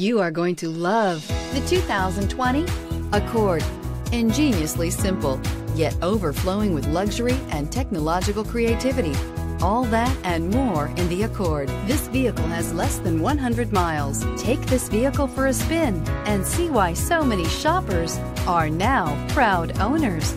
You are going to love the 2020 Accord. Ingeniously simple, yet overflowing with luxury and technological creativity. All that and more in the Accord. This vehicle has less than 100 miles. Take this vehicle for a spin and see why so many shoppers are now proud owners.